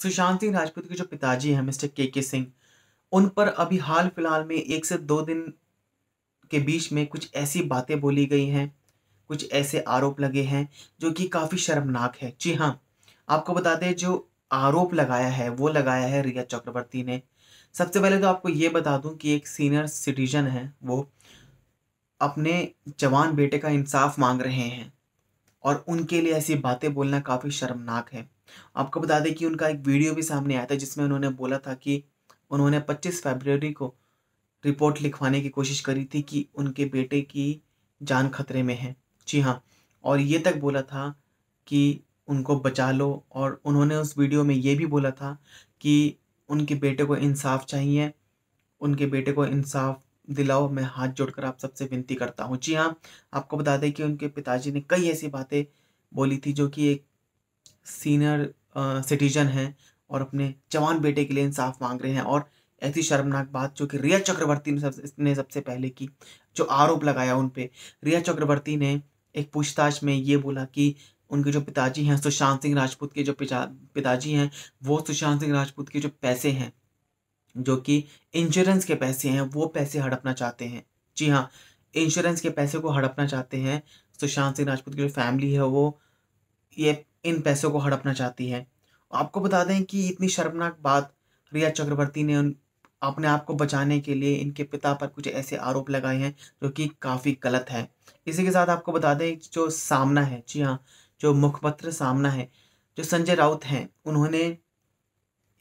सुशांत सिंह राजपूत के जो पिताजी हैं, मिस्टर के के सिंह, उन पर अभी हाल फ़िलहाल में एक से दो दिन के बीच में कुछ ऐसी बातें बोली गई हैं, कुछ ऐसे आरोप लगे हैं, जो कि काफ़ी शर्मनाक है। जी हाँ आपको बता दें, जो आरोप लगाया है, वो लगाया है रिया चक्रवर्ती ने। सबसे पहले तो आपको ये बता दूँ कि एक सीनियर सिटीजन है, वो अपने जवान बेटे का इंसाफ मांग रहे हैं। और उनके लिए ऐसी बातें बोलना काफ़ी शर्मनाक है। आपको बता दें कि उनका एक वीडियो भी सामने आया था, जिसमें उन्होंने बोला था कि उन्होंने 25 फरवरी को रिपोर्ट लिखवाने की कोशिश करी थी कि उनके बेटे की जान खतरे में है। जी हाँ और ये तक बोला था कि उनको बचा लो, और उन्होंने उस वीडियो में ये भी बोला था कि उनके बेटे को इंसाफ चाहिए, उनके बेटे को इंसाफ दिलाओ मैं हाथ जोड़कर आप सबसे विनती करता हूँ। जी हाँ आपको बता दें कि उनके पिताजी ने कई ऐसी बातें बोली थी जो कि एक सीनियर सिटीजन हैं और अपने जवान बेटे के लिए इंसाफ मांग रहे हैं और ऐसी शर्मनाक बात जो कि रिया चक्रवर्ती ने सब, ने सबसे पहले की, जो आरोप लगाया उन पर रिया चक्रवर्ती ने एक पूछताछ में ये बोला कि उनके जो पिताजी हैं, सुशांत सिंह राजपूत के जो पिताजी हैं, वो सुशांत सिंह राजपूत के जो पैसे हैं जो कि इंश्योरेंस के पैसे हैं, वो पैसे हड़पना चाहते हैं। जी हाँ इंश्योरेंस के पैसे को हड़पना चाहते हैं, सुशांत सिंह राजपूत की जो फैमिली है, वो ये इन पैसों को हड़पना चाहती है। आपको बता दें कि इतनी शर्मनाक बात रिया चक्रवर्ती ने उन, अपने आप को बचाने के लिए इनके पिता पर कुछ ऐसे आरोप लगाए हैं, जो कि काफ़ी गलत है। इसी के साथ आपको बता दें जो सामना है, जी हाँ जो मुखपत्र सामना है, जो संजय राउत हैं, उन्होंने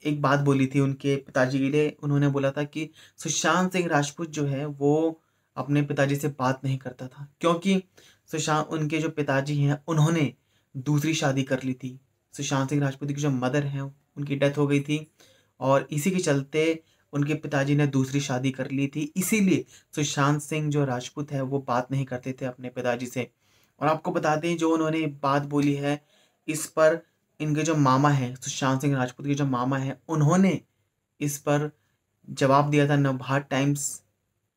एक बात बोली थी उनके पिताजी के लिए, उन्होंने बोला था कि सुशांत सिंह राजपूत जो है, वो अपने पिताजी से बात नहीं करता था, क्योंकि सुशांत, उनके जो पिताजी हैं, उन्होंने दूसरी शादी कर ली थी। सुशांत सिंह राजपूत की जो मदर हैं, उनकी डेथ हो गई थी और इसी के चलते उनके पिताजी ने दूसरी शादी कर ली थी। इसीलिए सुशांत सिंह जो राजपूत है, वो बात नहीं करते थे अपने पिताजी से। और आपको बता दें, जो उन्होंने बात बोली है, इस पर इनके जो मामा हैं, सुशांत सिंह राजपूत के जो मामा हैं, उन्होंने इस पर जवाब दिया था नवभारत टाइम्स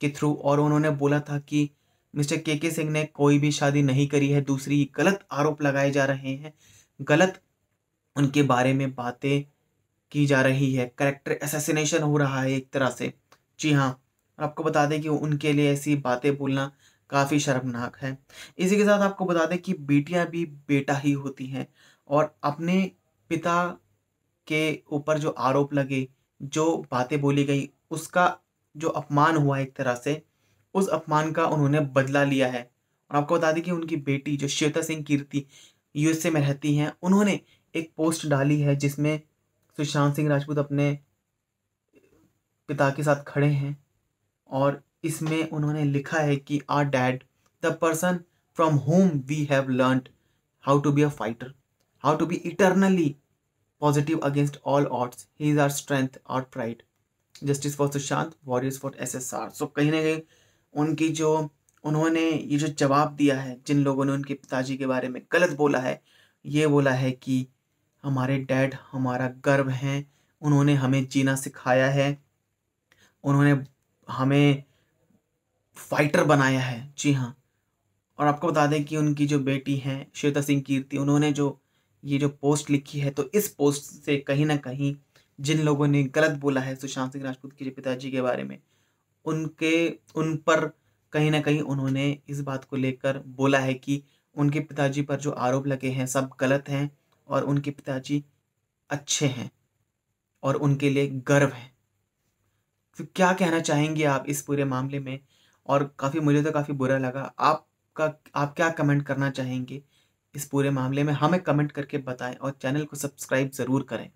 के थ्रू और उन्होंने बोला था कि मिस्टर के के सिंह ने कोई भी शादी नहीं करी है, दूसरी गलत आरोप लगाए जा रहे हैं, गलत उनके बारे में बातें की जा रही है करेक्टर असैसिनेशन हो रहा है एक तरह से। जी हाँ आपको बता दें कि उनके लिए ऐसी बातें बोलना काफ़ी शर्मनाक है। इसी के साथ आपको बता दें कि बेटियाँ भी बेटा ही होती हैं। और अपने पिता के ऊपर जो आरोप लगे, जो बातें बोली गई, उसका जो अपमान हुआ एक तरह से, उस अपमान का उन्होंने बदला लिया है। और आपको बता दें कि उनकी बेटी जो श्वेता सिंह कीर्ति यूएसए में रहती हैं, उन्होंने एक पोस्ट डाली है जिसमें सुशांत सिंह राजपूत अपने पिता के साथ खड़े हैं और इसमें उन्होंने लिखा है कि our dad the person from home we have learn how to be a fighter how to be eternally positive against all odds he is our strength our pride justice for Sushant warriors for S S R so कहीं ना कहीं उनकी जो, उन्होंने ये जो जवाब दिया है, जिन लोगों ने उनके पिताजी के बारे में गलत बोला है, ये बोला है कि हमारे डैड हमारा गर्व हैं, उन्होंने हमें जीना सिखाया है, उन्होंने हमें फाइटर बनाया है। जी हाँ। और आपको बता दें कि उनकी जो बेटी हैं, श्वेता सिंह कीर्ति, उन्होंने जो ये जो पोस्ट लिखी है तो इस पोस्ट से कहीं ना कहीं जिन लोगों ने गलत बोला है सुशांत सिंह राजपूत के पिताजी के बारे में, उनके, उन पर कहीं ना कहीं उन्होंने इस बात को लेकर बोला है कि उनके पिताजी पर जो आरोप लगे हैं, सब गलत हैं और उनके पिताजी अच्छे हैं और उनके लिए गर्व है। तो क्या कहना चाहेंगे आप इस पूरे मामले में? और काफ़ी, मुझे तो काफ़ी बुरा लगा। आपका, आप क्या कमेंट करना चाहेंगे? इस पूरे मामले में हमें कमेंट करके बताएँ और चैनल को सब्सक्राइब ज़रूर करें।